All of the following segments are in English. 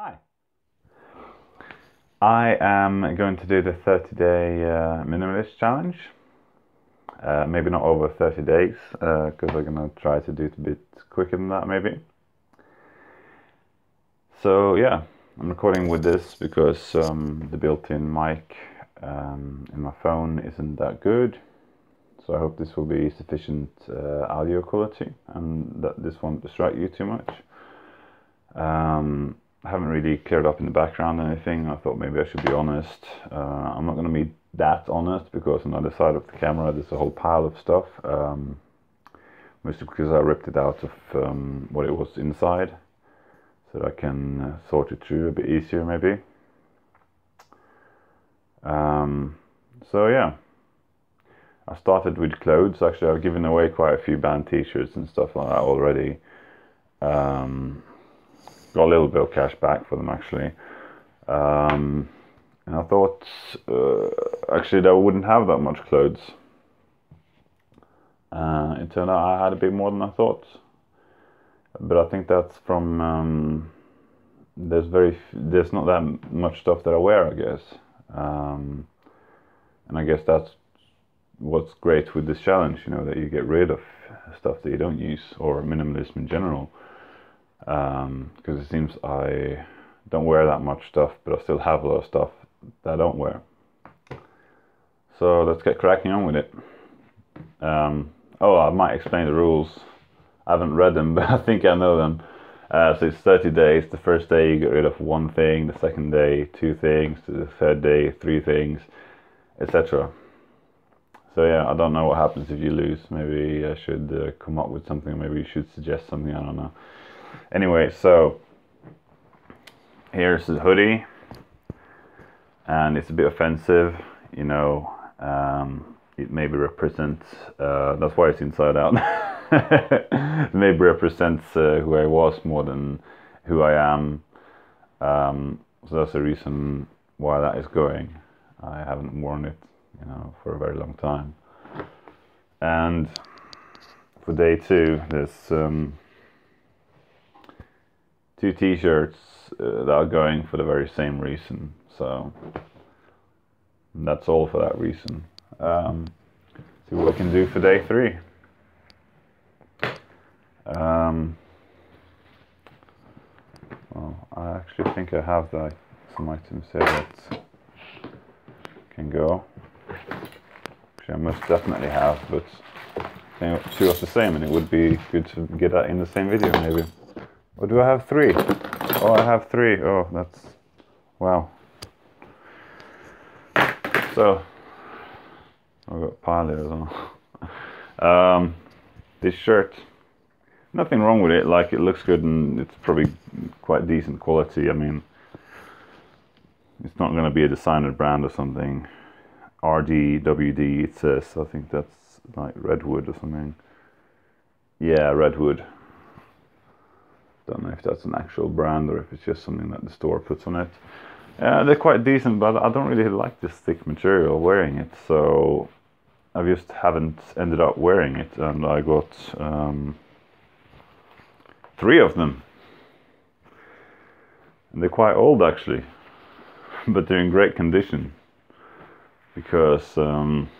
Hi. I am going to do the 30 day uh, minimalist challenge. Uh, maybe not over 30 days, because uh, I'm going to try to do it a bit quicker than that, maybe. So, yeah, I'm recording with this because um, the built in mic um, in my phone isn't that good. So, I hope this will be sufficient uh, audio quality and that this won't distract you too much. Um, I haven't really cleared up in the background anything. I thought maybe I should be honest. Uh, I'm not going to be that honest because on the other side of the camera there's a whole pile of stuff. Um, mostly because I ripped it out of um, what it was inside so I can uh, sort it through a bit easier maybe. Um, so yeah, I started with clothes. Actually, I've given away quite a few band t-shirts and stuff like that already. Um, got a little bit of cash back for them actually. Um, and I thought uh, actually that I wouldn't have that much clothes. Uh, it turned out I had a bit more than I thought. But I think that's from um, there's very there's not that much stuff that I wear, I guess. Um, and I guess that's what's great with this challenge, you know, that you get rid of stuff that you don't use or minimalism in general because um, it seems I don't wear that much stuff, but I still have a lot of stuff that I don't wear. So let's get cracking on with it. Um, oh, I might explain the rules. I haven't read them, but I think I know them. Uh, so it's 30 days. The first day you get rid of one thing, the second day two things, the third day three things, etc. So yeah, I don't know what happens if you lose. Maybe I should uh, come up with something. Maybe you should suggest something. I don't know. Anyway, so here's the hoodie, and it's a bit offensive, you know. Um, it maybe represents, uh, that's why it's inside out. maybe represents uh, who I was more than who I am. Um, so that's the reason why that is going. I haven't worn it, you know, for a very long time. And for day two, there's um, two t-shirts uh, that are going for the very same reason. So that's all for that reason. Um, see what we can do for day three. Um, well, I actually think I have the, some items here that can go. Actually, I most definitely have, but two of the same, and it would be good to get that in the same video maybe. Or do I have three? Oh, I have three. Oh, that's... Wow. So, I've got pile as well. um, this shirt, nothing wrong with it. Like, it looks good and it's probably quite decent quality. I mean, it's not going to be a designer brand or something. RDWD, it says. I think that's like Redwood or something. Yeah, Redwood. Don't know if that's an actual brand or if it's just something that the store puts on it. Uh, they're quite decent, but I don't really like this thick material wearing it, so I just haven't ended up wearing it, and I got um, three of them. And they're quite old actually, but they're in great condition because um,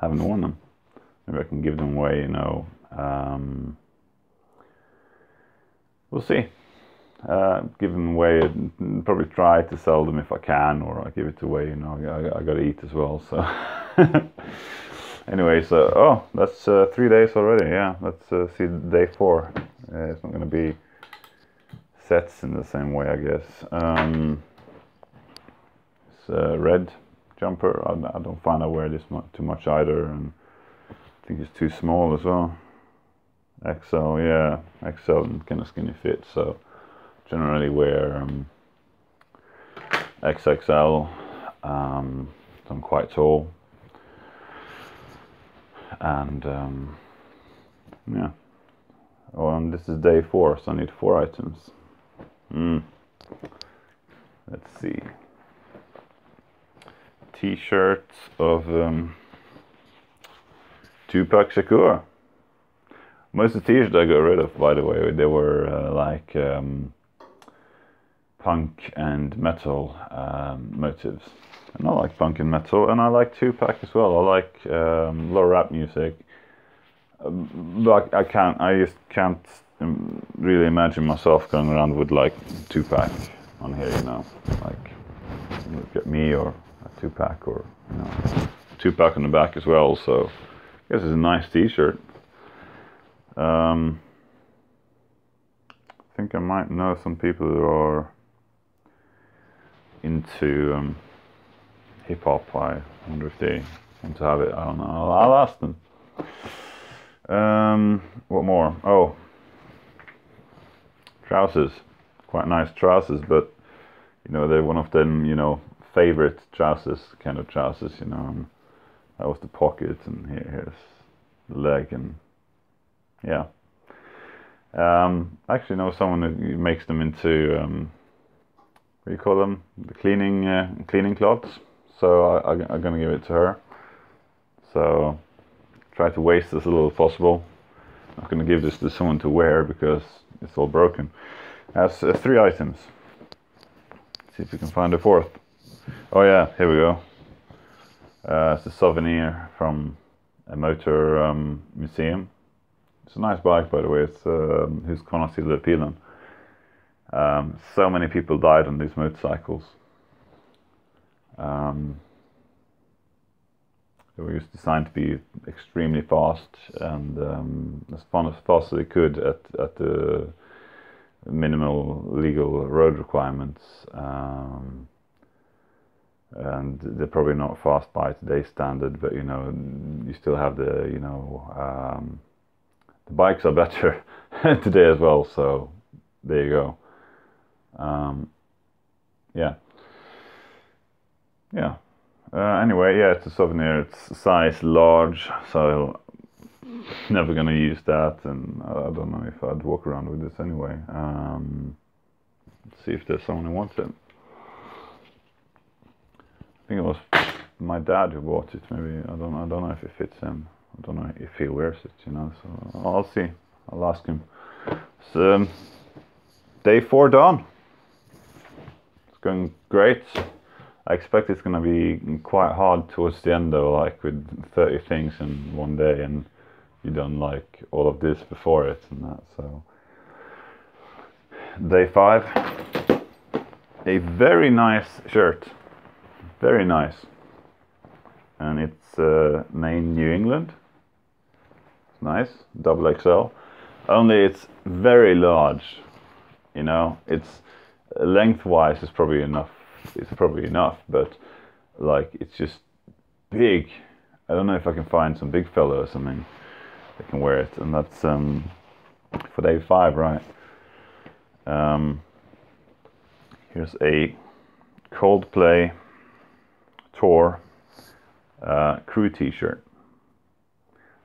I haven't worn them. Maybe I can give them away, you know. Um, we'll see. Uh, give them away, and probably try to sell them if I can, or I give it away. You know, I, I got to eat as well. So anyway, so oh, that's uh, three days already. Yeah, let's uh, see day four. Uh, it's not going to be sets in the same way, I guess. Um, it's a red jumper. I, I, don't find I wear this much, too much either, and I think it's too small as well. XL, yeah, XL and kind of skinny fit. So generally wear um, XXL. Um, I'm quite tall, and um, yeah. Oh, and this is day four, so I need four items. Mm. Let's see. T-shirt of um, Tupac Shakur. Most of the t-shirts I got rid of, by the way, they were uh, like um, punk and metal um, motives. And I like punk and metal, and I like Tupac as well. I like um, of rap music, um, but I can't. I just can't um, really imagine myself going around with like Tupac on here. You know, like look at me or a Tupac or you know Tupac on the back as well. So I guess it's a nice T-shirt. Um, I think I might know some people who are into um, hip hop. I wonder if they want to have it. I don't know. I'll, I'll ask them. Um, what more? Oh, trousers. Quite nice trousers, but you know they're one of them. You know, favorite trousers kind of trousers. You know, and that was the pocket, and here, here's the leg, and yeah. Um, I actually know someone who makes them into um, what do you call them? The cleaning uh, cleaning cloths. So I, I'm gonna give it to her. So try to waste as little as possible. I'm not gonna give this to someone to wear because it's all broken. It has uh, three items. Let's see if we can find a fourth. Oh yeah, here we go. Uh, it's a souvenir from a motor um, museum. It's a nice bike, by the way. It's um, Husqvarna Silverpilen. Um, so many people died on these motorcycles. Um, they were just designed to be extremely fast and um, as fast as they could at, at the minimal legal road requirements. Um, and they're probably not fast by today's standard, but you know, you still have the, you know, um, the bikes are better today as well. So there you go. Um, yeah. Yeah. Uh, anyway, yeah, it's a souvenir. It's size large, so never gonna use that, and I don't know if I'd walk around with this anyway. Um, see if there's someone who wants it. I think it was my dad who bought it. Maybe I don't. I don't know if it fits him. I don't know if he wears it. You know. So I'll see. I'll ask him. So um, day four done. It's going great. I expect it's going to be quite hard towards the end though, like with 30 things in one day, and you done like all of this before it and that. So day five, a very nice shirt, very nice, and it's uh, Maine, New England. Nice, double XL. Only it's very large. You know, it's lengthwise is probably enough it's probably enough, but like it's just big. I don't know if I can find some big fellow or something that can wear it, and that's um, for day five, right? Um, here's a Coldplay tour uh, crew T-shirt.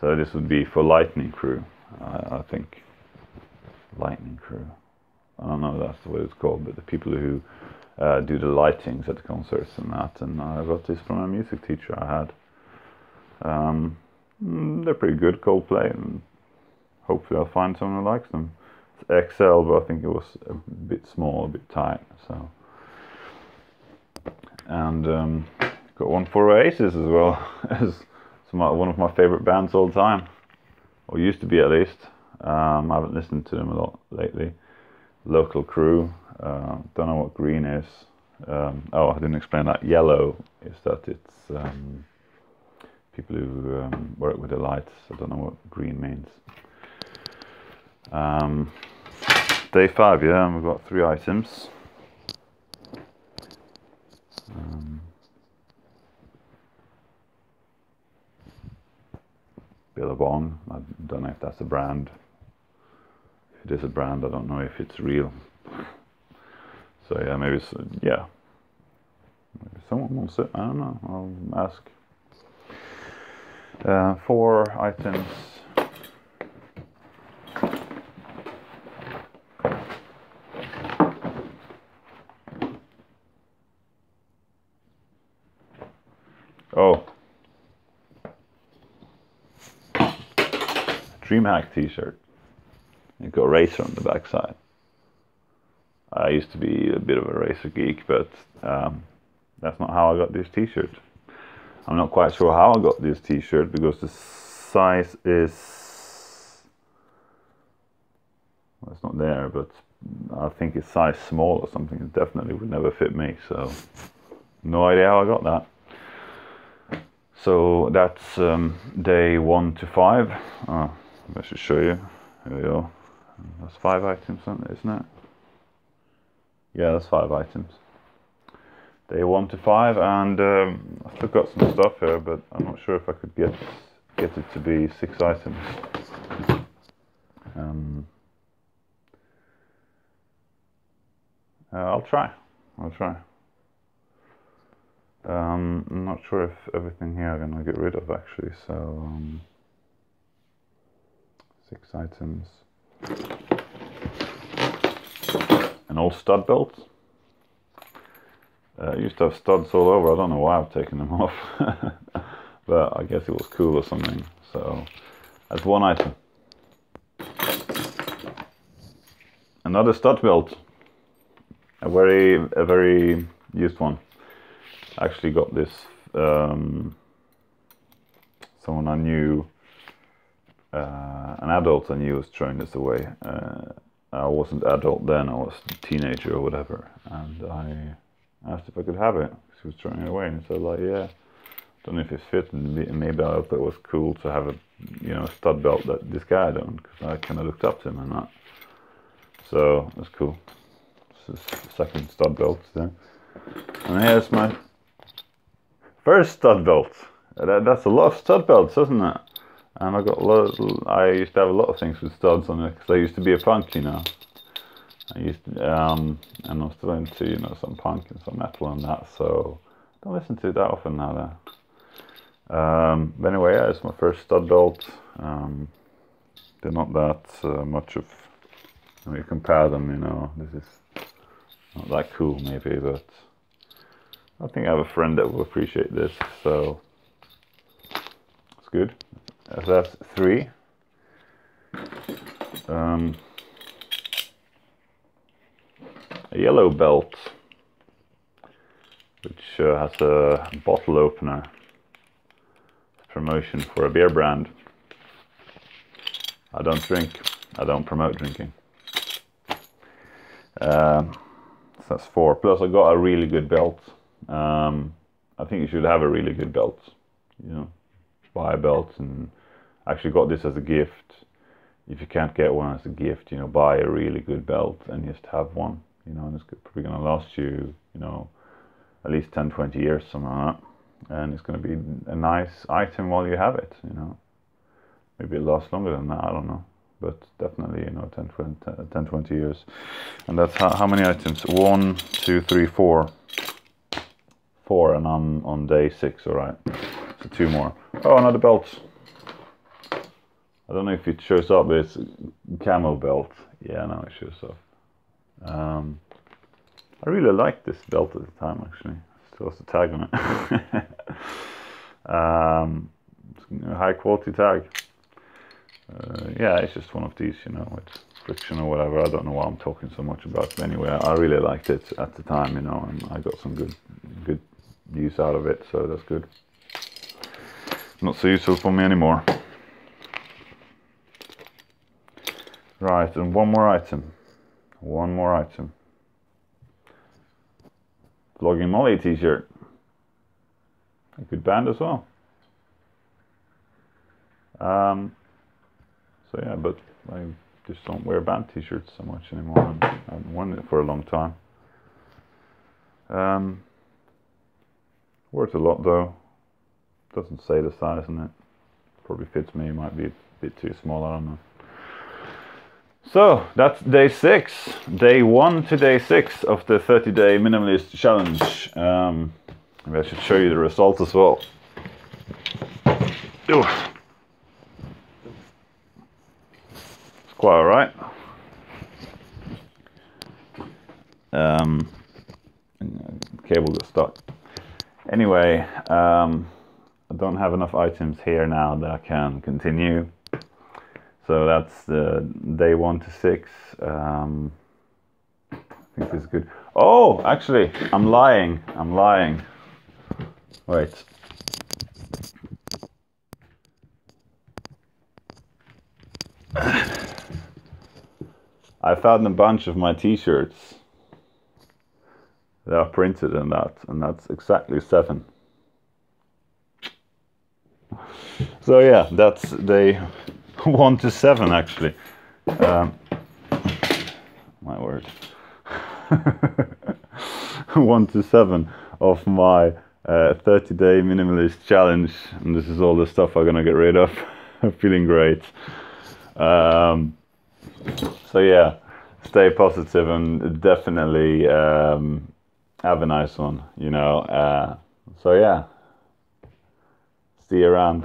So this would be for Lightning Crew, uh, I think. Lightning Crew. I don't know that's what it's called, but the people who uh, do the lightings at the concerts and that. And I got this from a music teacher I had. Um, mm, they're pretty good, Coldplay, and hopefully I'll find someone who likes them. It's XL, but I think it was a bit small, a bit tight. So, and um, got one for Oasis as well, as one of my favorite bands all time, or used to be at least. Um, I haven't listened to them a lot lately. Local crew, uh, don't know what green is. Um, oh, I didn't explain that. Yellow is that it's um, people who um, work with the lights. I don't know what green means. Um, day five, yeah, and we've got three items. Um, Billabong, I don't know if that's a brand. If it is a brand, I don't know if it's real. So yeah, maybe it's, yeah. Maybe someone wants it. I don't know. I'll ask. Uh, four items. Oh. DreamHack t-shirt. You got racer on the backside. I used to be a bit of a racer geek, but um, that's not how I got this T-shirt. I'm not quite sure how I got this T-shirt because the size is well, it's not there, but I think it's size small or something. It definitely would never fit me. So no idea how I got that. So that's um, day one to five. Oh, I should show you. Here we go. That's five items, isn't it? Yeah, that's five items. Day one to five, and um, I still got some stuff here, but I'm not sure if I could get get it to be six items. Um, uh, I'll try. I'll try. Um, I'm not sure if everything here I'm gonna get rid of actually. So um, six items. An old stud belt. Uh, I used to have studs all over. I don't know why I've taken them off, but I guess it was cool or something. So that's one item. Another stud belt. A very, a very used one I actually got this um, someone I knew, uh, an adult I knew was throwing this away. Uh, I wasn't adult then, I was a teenager or whatever, and I asked if I could have it. because he was throwing it away, and I said like, yeah. Don't know if it fit, and maybe I thought it was cool to have a, you know, stud belt that this guy had on, because I kind of looked up to him and that. So that's cool. This is the second stud belt there. And here's my First stud belt. That, that's a lot of stud belts, isn't it? And I got a lot. Of, I used to have a lot of things with studs on it because I used to be a punk, you know. I used to, um, and I'm still into you know some punk and some metal and that. So don't listen to it that often now. There. Um, but anyway, yeah, it's my first stud belt. Um, they're not that uh, much of. When you compare them, you know, this is not that cool, maybe, but I think I have a friend that will appreciate this, so it's good. That's three. Um, a yellow belt, which uh, has a bottle opener. Promotion for a beer brand. I don't drink. I don't promote drinking. Um, so that's four. Plus, I got a really good belt. Um, I think you should have a really good belt. You know, buy a belt and actually got this as a gift. If you can't get one as a gift, you know, buy a really good belt and just have one. You know, and it's probably going to last you, you know, at least 10, 20 years, something like that. And it's going to be a nice item while you have it. You know, maybe it lasts longer than that. I don't know but definitely you know 10 20, 10, 20 years and that's how, how many items one two three four four and I'm on day six, all right. So two more. Oh, another belt. I don't know if it shows up, but it's camo belt. Yeah, now it shows up. Um, I really liked this belt at the time, actually. Still has the tag on it. um, high quality tag. Uh, yeah, it's just one of these, you know, it's friction or whatever. I don't know why I'm talking so much about it. Anyway, I really liked it at the time, you know, and I got some good, good use out of it, so that's good. Not so useful for me anymore. Right, and one more item. One more item. Flogging Molly t-shirt. A good band as well. Um, so yeah, but I just don't wear band t-shirts so much anymore. I haven't worn it for a long time. Um, Worth a lot though. Doesn't say the size in it. Probably fits me, might be a bit too small, I don't know. So that's day six, day one to day six of the 30 day minimalist challenge. Um, maybe I should show you the results as well. Ew. It's quite alright. Um, cable got stuck. Anyway, um, I don't have enough items here now that I can continue. So that's the day one to six. Um, I think this is good. Oh, actually, I'm lying. I'm lying. Wait. I found a bunch of my t-shirts that are printed in that, and that's exactly seven. So yeah, that's day. 1 to 7 actually. Um, my word. 1 to 7 of my uh, 30 day minimalist challenge. And this is all the stuff I'm going to get rid of. I'm feeling great. Um, so, yeah, stay positive and definitely um, have a nice one, you know. Uh, so, yeah, see you around.